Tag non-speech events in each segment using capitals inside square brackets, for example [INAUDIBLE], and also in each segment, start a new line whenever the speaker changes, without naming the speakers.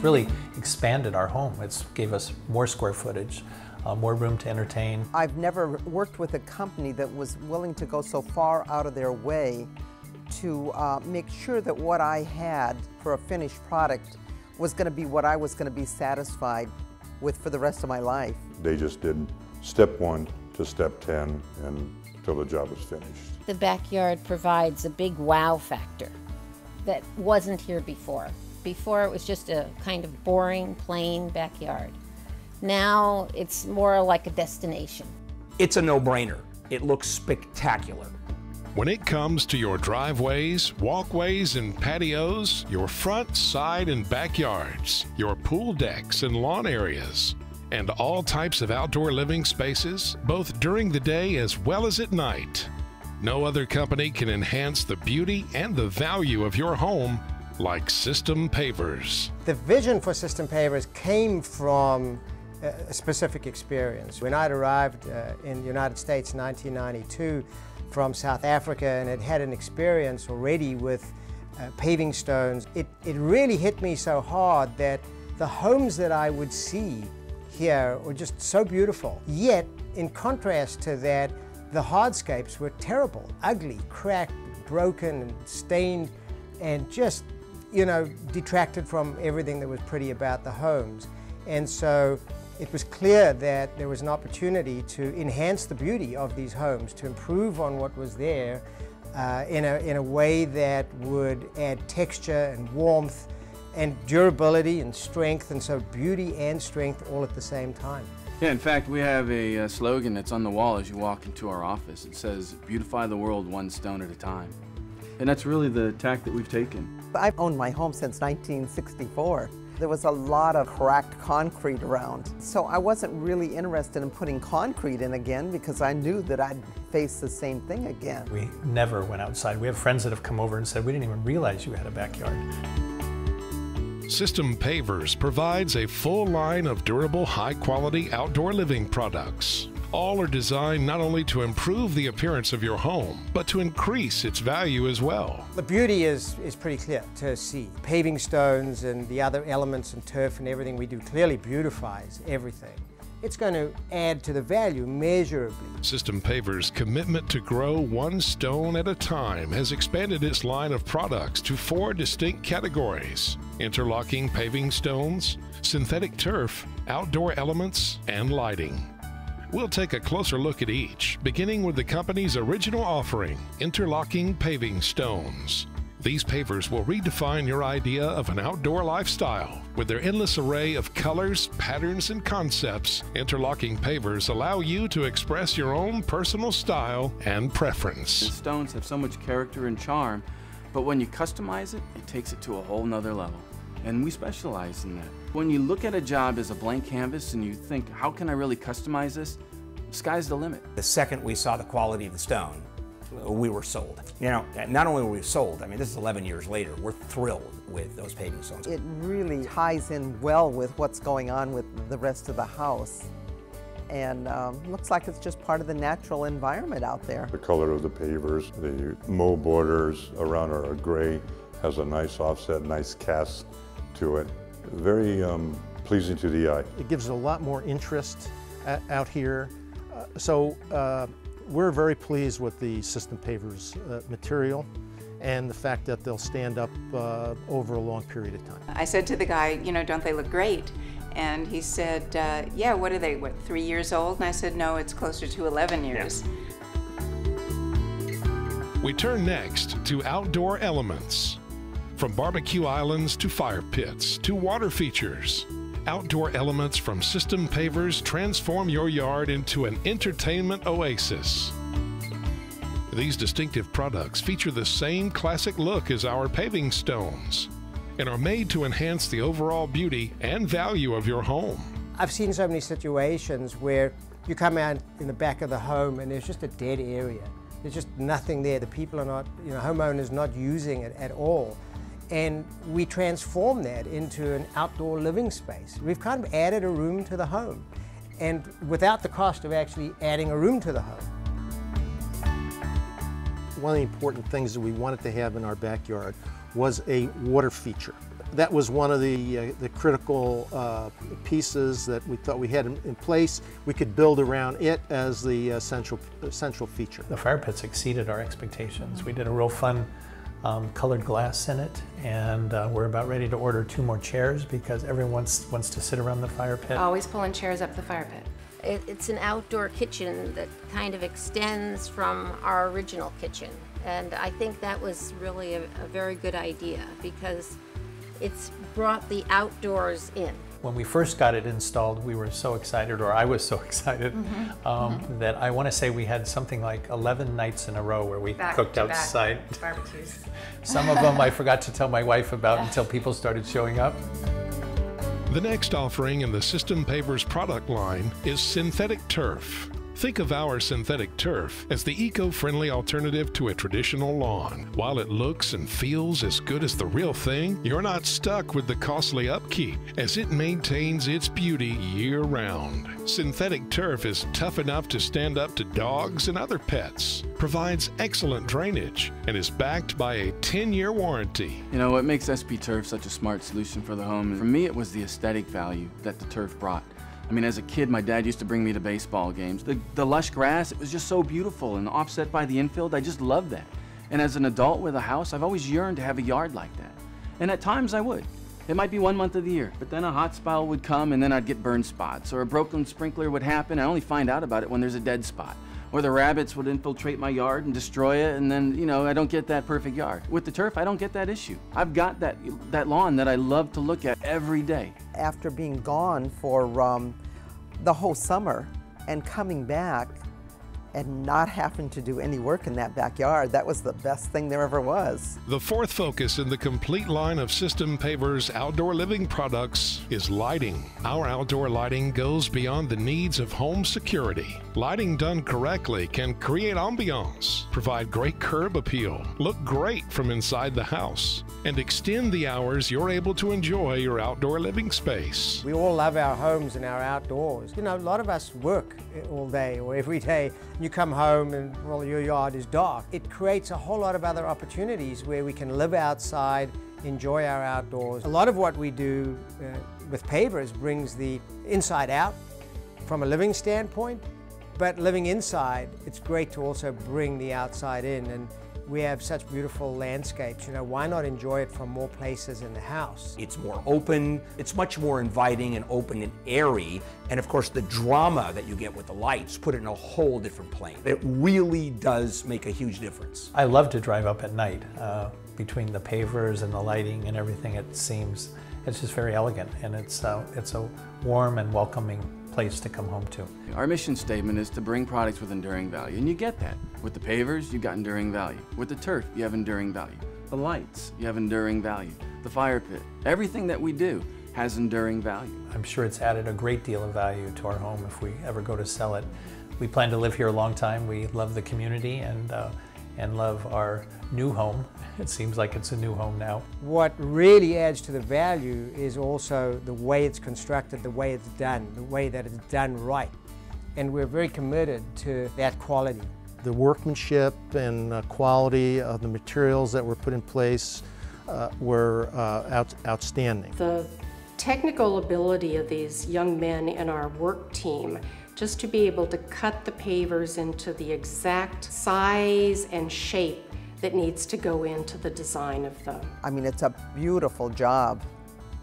It's really expanded our home. It's gave us more square footage, uh, more room to entertain.
I've never worked with a company that was willing to go so far out of their way to uh, make sure that what I had for a finished product was going to be what I was going to be satisfied with for the rest of my life.
They just did step one to step 10 and until the job was finished.
The backyard provides a big wow factor that wasn't here before. Before it was just a kind of boring, plain backyard. Now it's more like a destination.
It's a no-brainer. It looks spectacular.
When it comes to your driveways, walkways, and patios, your front, side, and backyards, your pool decks and lawn areas, and all types of outdoor living spaces, both during the day as well as at night, no other company can enhance the beauty and the value of your home like System Pavers.
The vision for System Pavers came from a specific experience. When I'd arrived uh, in the United States in 1992, from South Africa and had had an experience already with uh, paving stones, it, it really hit me so hard that the homes that I would see here were just so beautiful. Yet, in contrast to that, the hardscapes were terrible, ugly, cracked, broken, and stained, and just, you know, detracted from everything that was pretty about the homes. And so it was clear that there was an opportunity to enhance the beauty of these homes, to improve on what was there uh, in, a, in a way that would add texture and warmth and durability and strength, and so beauty and strength all at the same time.
Yeah, in fact, we have a, a, slogan that's on the wall as you walk into our office. It says, beautify the world one stone at a time. And that's really the tack that we've taken.
I've owned my home since 1964. There was a lot of cracked concrete around. So I wasn't really interested in putting concrete in again because I knew that I'd face the same thing again.
We never went outside. We have friends that have come over and said, we didn't even realize you had a backyard.
System Pavers provides a full line of durable, high quality outdoor living products. All are designed not only to improve the appearance of your home, but to increase its value as well.
The beauty is, is pretty clear to see. Paving stones and the other elements and turf and everything we do clearly beautifies everything. It's going to add to the value measurably.
System Pavers' commitment to grow one stone at a time has expanded its line of products to four distinct categories interlocking paving stones, synthetic turf, outdoor elements, and lighting. We'll take a closer look at each, beginning with the company's original offering, interlocking paving stones. These pavers will redefine your idea of an outdoor lifestyle. With their endless array of colors, patterns, and concepts, interlocking pavers allow you to express your own personal style and preference.
Stones have so much character and charm, but when you customize it, it takes it to a whole nother level. And we specialize in that. When you look at a job as a blank canvas and you think, how can I really customize this? Sky's the limit.
The second we saw the quality of the stone, we were sold. You know, not only were we sold, I mean, this is 11 years later, we're thrilled with those paving stones.
It really ties in well with what's going on with the rest of the house. And um, looks like it's just part of the natural environment out there.
The color of the pavers, the mow borders around are gray, has a nice offset, nice cast to it. Very um, pleasing to the eye.
It gives a lot more interest out here. Uh, so uh, we're very pleased with the System Pavers uh, material and the fact that they'll stand up uh, over a long period of time.
I said to the guy, you know, don't they look great? And he said, uh, yeah, what are they, what, three years old? And I said, no, it's closer to 11 years.
We turn next to outdoor elements. From barbecue islands to fire pits to water features, outdoor elements from System Pavers transform your yard into an entertainment oasis. These distinctive products feature the same classic look as our paving stones and are made to enhance the overall beauty and value of your home.
I've seen so many situations where you come out in the back of the home and there's just a dead area. There's just nothing there. The people are not, you know, homeowners not using it at all and we transform that into an outdoor living space. We've kind of added a room to the home and without the cost of actually adding a room to the home.
One of the important things that we wanted to have in our backyard was a water feature. that was one of the, uh, the critical uh, pieces that we thought we had in, in, place. We could build around it as the uh, central, central feature.
The fire pits exceeded our expectations. We did a real fun um, colored glass in it, and uh, we're about ready to order two more chairs because everyone wants, wants to sit around the fire pit.
Always pulling chairs up the fire pit.
It, it's an outdoor kitchen that kind of extends from our original kitchen. And I think that was really a, a very good idea because it's brought the outdoors in.
When we first got it installed, we were so excited, or I was so [LAUGHS] excited, mm -hmm. Um, mm -hmm. that I want to say we had something like 11 nights in a row where we
back
cooked outside.
barbecues. [LAUGHS]
Some of them I [LAUGHS] forgot to tell my wife about until people started showing up.
The next offering in the System Pavers product line is synthetic turf. Think of our synthetic turf as the eco-friendly alternative to a traditional lawn. While it looks and feels as good as the real thing, you're not stuck with the costly upkeep as it maintains its beauty year-round. Synthetic turf is tough enough to stand up to dogs and other pets, provides excellent drainage, and is backed by a 10-year warranty.
You know what makes SP Turf such a smart solution for the home? For me, it was the aesthetic value that the turf brought. I mean, as a kid, my dad used to bring me to baseball games. The, the lush grass, it was just so beautiful and offset by the infield. I just loved that. And as an adult with a house, I've always yearned to have a yard like that. And at times I would. It might be one month of the year, but then a hot spell would come and then I'd get burn spots, or a broken sprinkler would happen. I only find out about it when there's a dead spot. Or the rabbits would infiltrate my yard and destroy it, and then, you know, I don't get that perfect yard. With the turf, I don't get that issue. I've got that, that lawn that I love to look at every day.
After being gone for um, the whole summer and coming back and not having to do any work in that backyard. That was the best thing there ever was.
The fourth focus in the complete line of System Pavers outdoor living products is lighting. Our outdoor lighting goes beyond the needs of home security. Lighting done correctly can create ambiance, provide great curb appeal, look great from inside the house, and extend the hours you're able to enjoy your outdoor living space.
We all love our homes and our outdoors. You know, a lot of us work all day or every day you come home and well your yard is dark. It creates a whole lot of other opportunities where we can live outside, enjoy our outdoors. A lot of what we do uh, with pavers brings the inside out from a living standpoint, but living inside, it's great to also bring the outside in and we have such beautiful landscapes, you know, why not enjoy it from more places in the house?
It's more open, it's much more inviting and open and airy, and of course the drama that you get with the lights put it in a whole different plane. It really does make a huge difference.
I love to drive up at night. Uh, between the pavers and the lighting and everything, it seems, it's just very elegant, and it's, uh, it's a warm and welcoming place to come home to.
Our mission statement is to bring products with enduring value, and you get that. With the pavers, you've got enduring value. With the turf, you have enduring value. The lights, you have enduring value. The fire pit, everything that we do has enduring value.
I'm sure it's added a great deal of value to our home if we ever go to sell it. We plan to live here a long time. We love the community and, uh, and love our new home. [LAUGHS] It seems like it's a new home now.
What really adds to the value is also the way it's constructed, the way it's done, the way that it's done right. And we're very committed to that quality.
The workmanship and uh, quality of the materials that were put in place uh, were uh, out, outstanding.
The technical ability of these young men in our work team just to be able to cut the pavers into the exact size and shape that needs to go into the design of them.
I mean, it's a beautiful job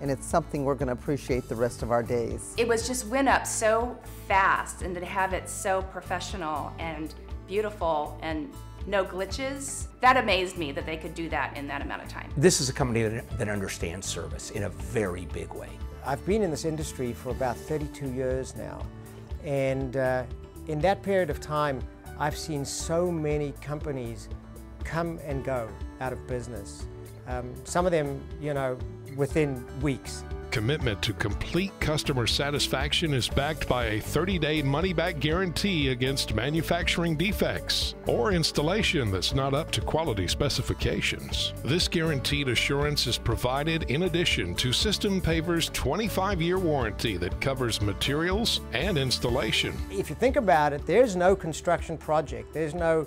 and it's something we're going to appreciate the rest of our days.
It was just went up so fast and to have it so professional and beautiful and no glitches, that amazed me that they could do that in that amount of time.
This is a company that, that understands service in a very big way.
I've been in this industry for about 32 years now and uh, in that period of time I've seen so many companies come and go out of business. Um, some of them, you know, within weeks.
Commitment to complete customer satisfaction is backed by a 30 day money back guarantee against manufacturing defects or installation that's not up to quality specifications. This guaranteed assurance is provided in addition to System Paver's 25 year warranty that covers materials and installation.
If you think about it, there's no construction project, there's no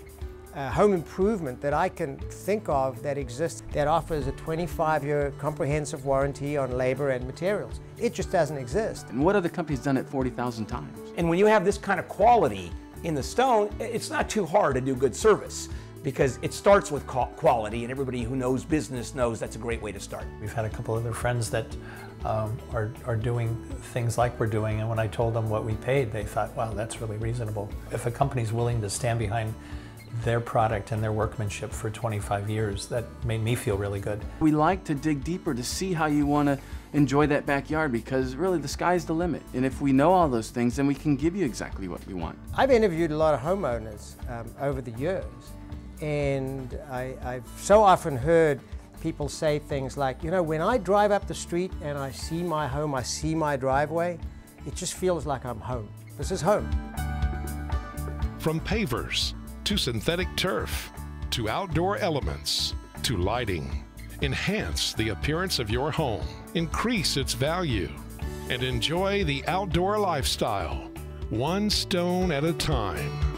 uh, home improvement that I can think of that exists that offers a 25-year comprehensive warranty on labor and materials. It just doesn't exist.
And what other company's done it 40,000 times?
And when you have this kind of quality in the stone, it's not too hard to do good service because it starts with quality and everybody who knows business knows that's a great way to start.
We've had a couple other friends that um, are, are doing things like we're doing and when I told them what we paid they thought wow that's really reasonable. If a company's willing to stand behind their product and their workmanship for 25 years. That made me feel really good.
We like to dig deeper to see how you want to enjoy that backyard because really the sky's the limit. And if we know all those things, then we can give you exactly what we want.
I've interviewed a lot of homeowners um, over the years, and I, I've so often heard people say things like, you know, when I drive up the street and I see my home, I see my driveway, it just feels like I'm home. This is home.
From pavers to synthetic turf, to outdoor elements, to lighting. Enhance the appearance of your home, increase its value, and enjoy the outdoor lifestyle, one stone at a time.